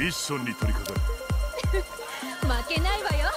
ミッションに取り掛かる。負けないわよ。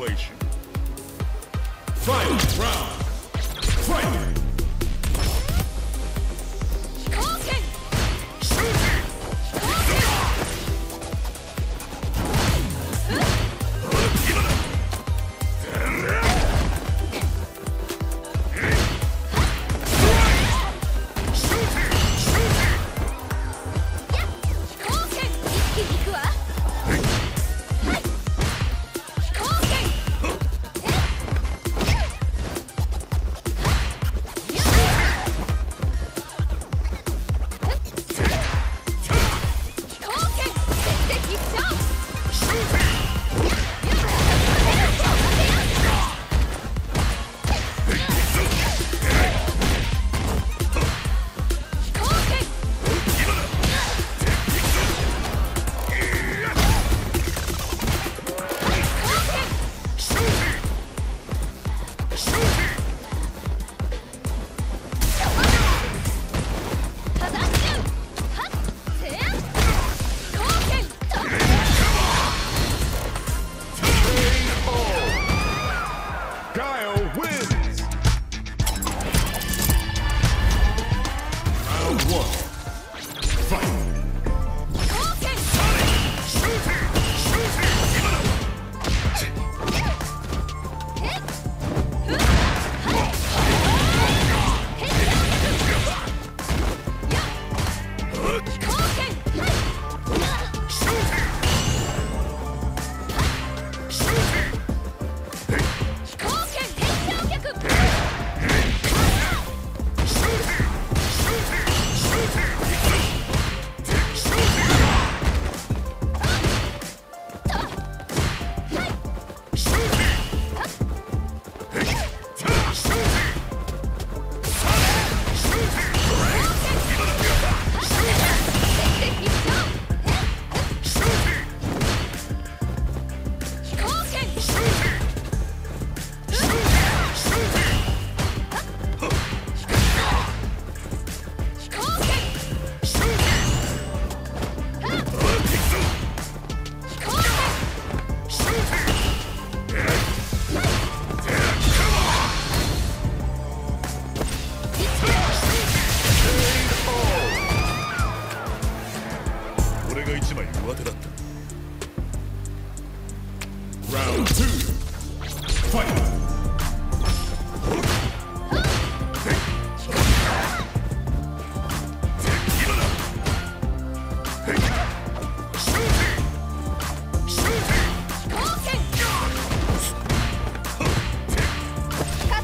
contemplation. Final round. Fight! 覚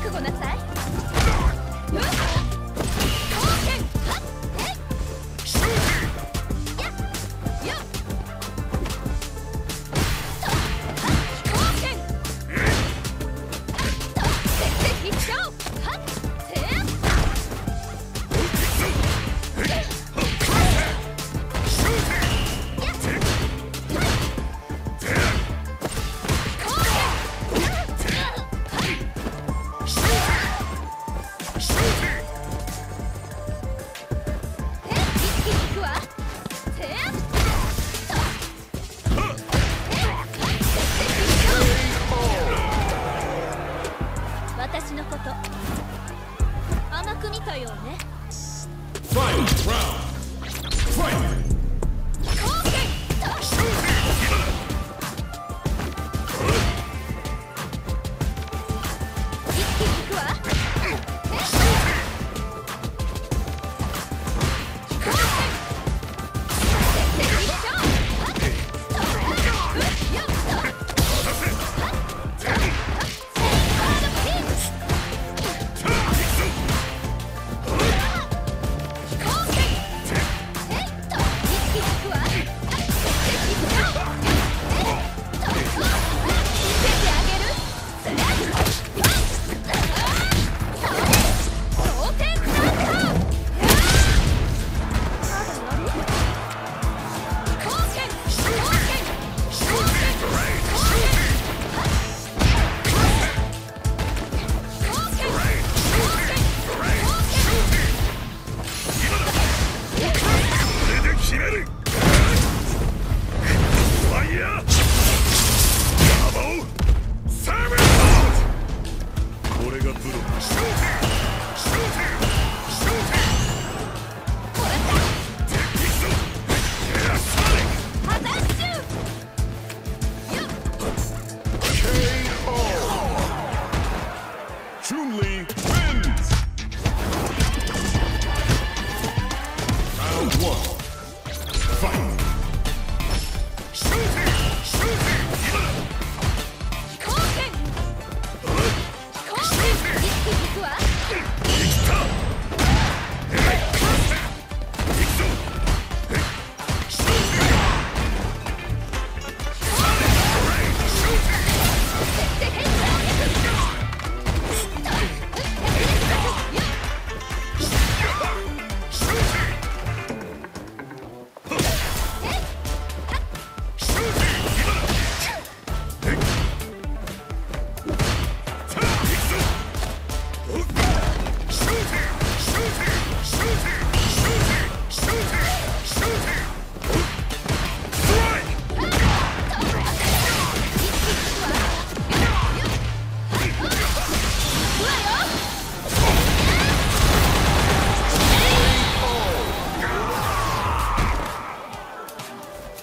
悟なさい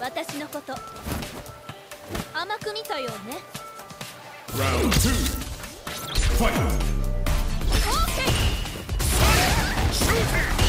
私のこと甘く見たよね Round 2 Fight! Okay! Fire! Shooting!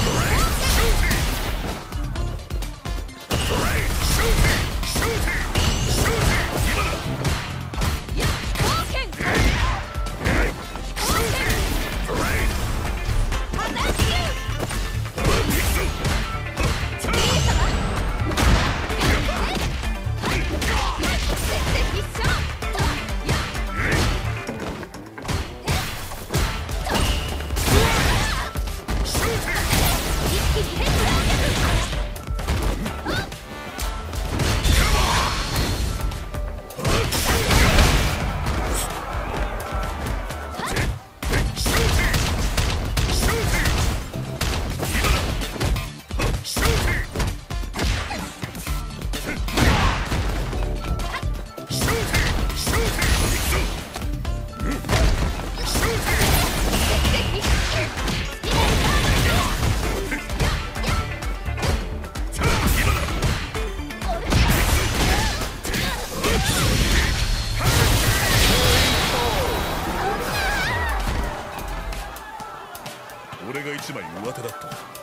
が一枚上手だった。